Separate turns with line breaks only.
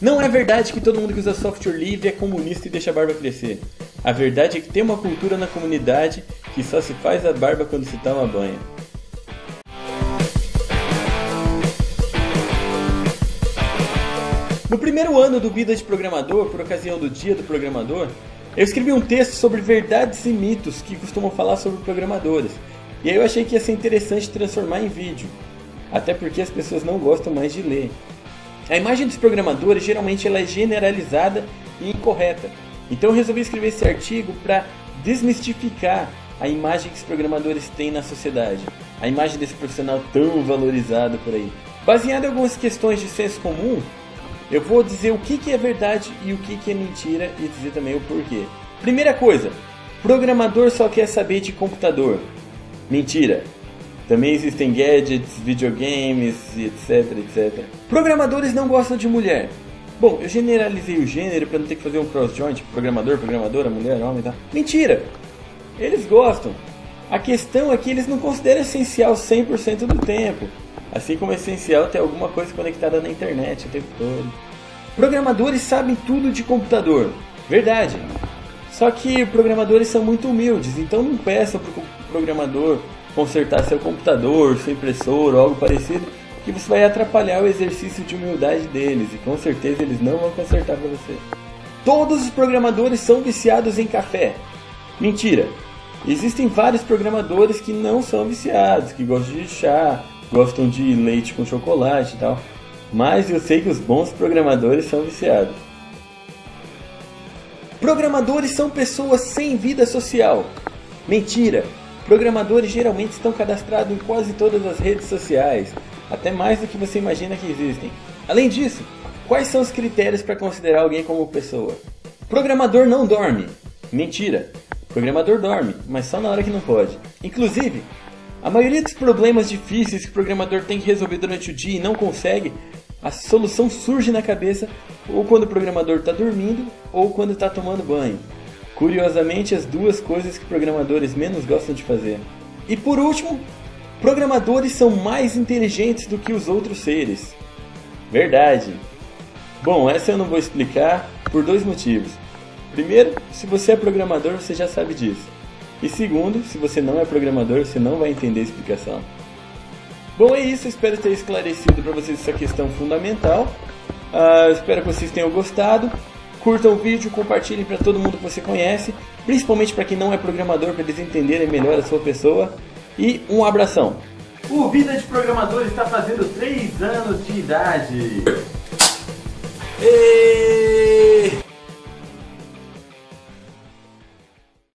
Não é verdade que todo mundo que usa software livre é comunista e deixa a barba crescer. A verdade é que tem uma cultura na comunidade que só se faz a barba quando se toma banho. No primeiro ano do Vida de Programador, por ocasião do Dia do Programador, eu escrevi um texto sobre verdades e mitos que costumam falar sobre programadores. E aí eu achei que ia ser interessante transformar em vídeo, até porque as pessoas não gostam mais de ler. A imagem dos programadores geralmente ela é generalizada e incorreta. Então eu resolvi escrever esse artigo para desmistificar a imagem que os programadores têm na sociedade, a imagem desse profissional tão valorizado por aí. Baseado em algumas questões de senso comum, eu vou dizer o que, que é verdade e o que, que é mentira e dizer também o porquê. Primeira coisa, programador só quer saber de computador. Mentira. Também existem gadgets, videogames, etc, etc. Programadores não gostam de mulher. Bom, eu generalizei o gênero para não ter que fazer um cross-joint, programador, programadora, mulher, homem tal. Mentira! Eles gostam. A questão é que eles não consideram essencial 100% do tempo. Assim como é essencial ter alguma coisa conectada na internet o tempo todo. Programadores sabem tudo de computador. Verdade. Só que programadores são muito humildes, então não peçam para o programador consertar seu computador, sua impressora ou algo parecido, que você vai atrapalhar o exercício de humildade deles e com certeza eles não vão consertar para você. Todos os programadores são viciados em café. Mentira. Existem vários programadores que não são viciados, que gostam de chá, gostam de leite com chocolate e tal. Mas eu sei que os bons programadores são viciados. Programadores são pessoas sem vida social. Mentira! Programadores geralmente estão cadastrados em quase todas as redes sociais, até mais do que você imagina que existem. Além disso, quais são os critérios para considerar alguém como pessoa? Programador não dorme. Mentira! Programador dorme, mas só na hora que não pode. Inclusive, a maioria dos problemas difíceis que o programador tem que resolver durante o dia e não consegue, a solução surge na cabeça ou quando o programador está dormindo ou quando está tomando banho. Curiosamente, as duas coisas que programadores menos gostam de fazer. E por último, programadores são mais inteligentes do que os outros seres. Verdade. Bom, essa eu não vou explicar por dois motivos. Primeiro, se você é programador, você já sabe disso. E segundo, se você não é programador, você não vai entender a explicação. Bom, é isso. Espero ter esclarecido para vocês essa questão fundamental. Uh, espero que vocês tenham gostado. Curtam o vídeo, compartilhem para todo mundo que você conhece, principalmente para quem não é programador, para eles entenderem melhor a sua pessoa. E um abração. O Vida de Programador está fazendo 3 anos de idade.